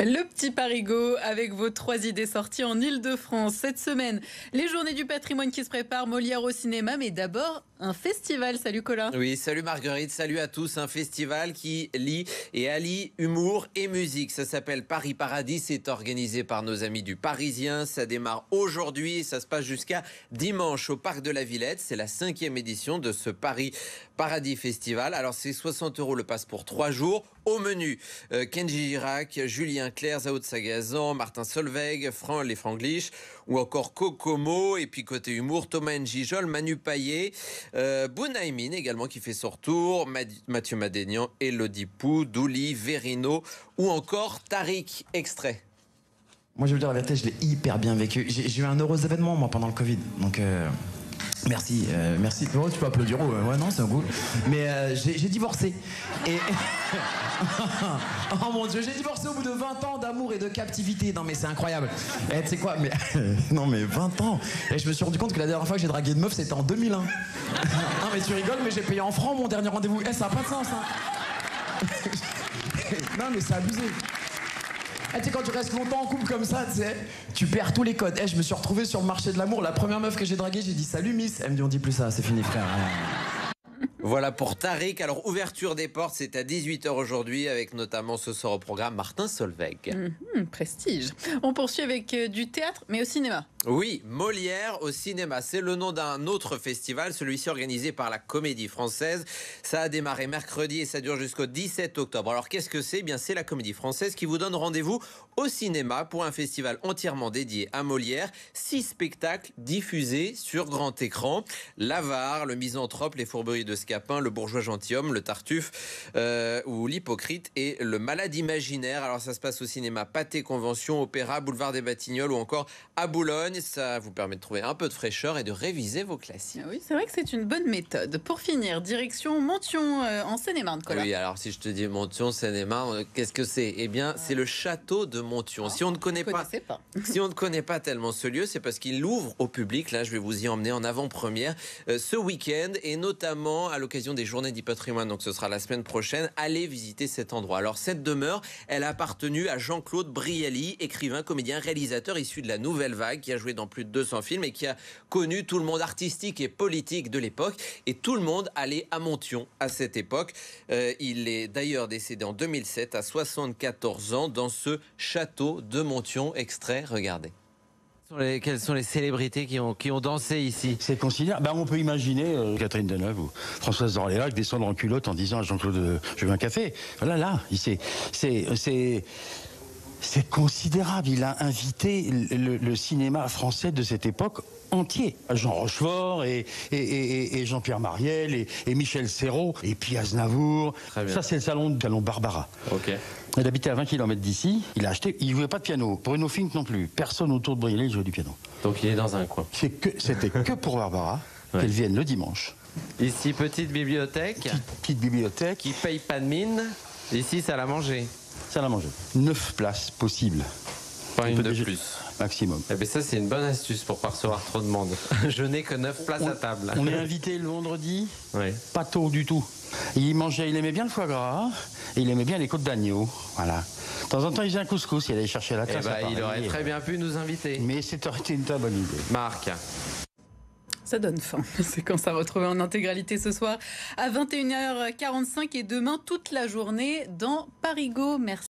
Le petit Parigo avec vos trois idées sorties en Ile-de-France. Cette semaine, les journées du patrimoine qui se préparent, Molière au cinéma, mais d'abord un festival. Salut Colin. Oui, salut Marguerite, salut à tous. Un festival qui lie et allie humour et musique. Ça s'appelle Paris Paradis. C'est organisé par nos amis du Parisien. Ça démarre aujourd'hui et ça se passe jusqu'à dimanche au Parc de la Villette. C'est la cinquième édition de ce Paris Paradis Festival. Alors c'est 60 euros le passe pour trois jours. Au menu, euh, Kenji Girac, Julien Clerc, Zao Sagazan, Martin Solveig, Fran Les Franglish ou encore Kokomo. Et puis côté humour, Thomas Njijol, Manu Payet, euh, également qui fait son retour, Mathieu Madénian, Elodie Pou, Douli, Verino ou encore Tariq Extrait. Moi, je veux dire la vérité, je l'ai hyper bien vécu. J'ai eu un heureux événement, moi, pendant le Covid. Donc, euh, Merci, euh, merci. tu peux applaudir. Ouais, non, c'est un goût. Mais euh, j'ai divorcé. Et. oh mon dieu, j'ai divorcé au bout de 20 ans d'amour et de captivité. Non, mais c'est incroyable. Et eh, tu sais quoi mais... Non, mais 20 ans. Et je me suis rendu compte que la dernière fois que j'ai dragué une meuf, c'était en 2001. non, mais tu rigoles, mais j'ai payé en francs mon dernier rendez-vous. Eh, ça n'a pas de sens, hein. non, mais c'est abusé. Eh, tu sais, quand tu restes longtemps en couple comme ça, tu sais, tu perds tous les codes. Eh, je me suis retrouvé sur le marché de l'amour. La première meuf que j'ai draguée, j'ai dit salut Miss. Elle me dit on dit plus ça, c'est fini frère. Voilà pour Tariq. Alors, ouverture des portes, c'est à 18h aujourd'hui, avec notamment ce soir au programme Martin Solveig. Mhm, prestige. On poursuit avec euh, du théâtre, mais au cinéma. Oui, Molière au cinéma. C'est le nom d'un autre festival, celui-ci organisé par la Comédie Française. Ça a démarré mercredi et ça dure jusqu'au 17 octobre. Alors, qu'est-ce que c'est? Eh Bien, c'est la Comédie Française qui vous donne rendez-vous au cinéma pour un festival entièrement dédié à Molière. Six spectacles diffusés sur grand écran. L'avare, le misanthrope, les fourberies de Le bourgeois gentilhomme, le tartuffe euh, ou l'hypocrite et le malade imaginaire. Alors ça se passe au cinéma Pâté Convention, Opéra, Boulevard des Batignolles ou encore à Boulogne. Ça vous permet de trouver un peu de fraîcheur et de réviser vos classiques. Ah oui, c'est vrai que c'est une bonne méthode. Pour finir, direction Montion euh, en Seine-et-Marne. Oui, alors si je te dis Montion, Seine-et-Marne, qu'est-ce que c'est? Eh bien, c'est le château de Montion. Ah, si on ne connaît pas, si on ne connaît pas tellement ce lieu, c'est parce qu'il l'ouvre au public. Là, je vais vous y emmener en avant-première euh, ce week-end et notamment à l'occasion des Journées du Patrimoine. Donc, ce sera la semaine prochaine. Allez visiter cet endroit. Alors, cette demeure, elle a appartenu à Jean-Claude Brialy, écrivain, comédien, réalisateur issu de la Nouvelle Vague, qui a joué dans plus de 200 films et qui a connu tout le monde artistique et politique de l'époque. Et tout le monde allait à Montion à cette époque. Euh, il est d'ailleurs décédé en 2007 à 74 ans dans ce château de Montion. Extrait, regardez. Quelles sont les célébrités qui ont, qui ont dansé ici? C'est considérable. Ben, on peut imaginer euh, Catherine Deneuve ou Françoise Dorléac descendre en culotte en disant à Jean-Claude euh, Je veux un café. Voilà, là, c'est c'est considérable. Il a invité le, cinéma français de cette époque entier. Jean Rochefort et, Jean-Pierre Mariel et, Michel Serrault et puis Aznavour. Ça, c'est le salon de salon Barbara. Ok. Il habitait à 20 km d'ici. Il a acheté. Il jouait pas de piano. Bruno Fink non plus. Personne autour de Brielle jouait du piano. Donc il est dans un coin. C'était que, pour Barbara qu'elle vienne le dimanche. Ici, petite bibliothèque. Petite, bibliothèque. Qui paye pas de mine. Ici, ça l'a mangé. Ça l'a mangé. Neuf places possibles. Pas une de plus. Maximum. Eh bien, ça, c'est une bonne astuce pour pas recevoir trop de monde. Je n'ai que neuf places à table. On est invité le vendredi. Oui. Pas tôt du tout. Il mangeait, il aimait bien le foie gras et il aimait bien les côtes d'agneau. Voilà. De temps en temps, il faisait un couscous, il allait chercher la tasse. Eh ben, il aurait très bien pu nous inviter. Mais c'était une très bonne idée. Marc. Ça donne faim. C'est quand ça retrouver en intégralité ce soir à 21h45 et demain toute la journée dans Parigo. Merci.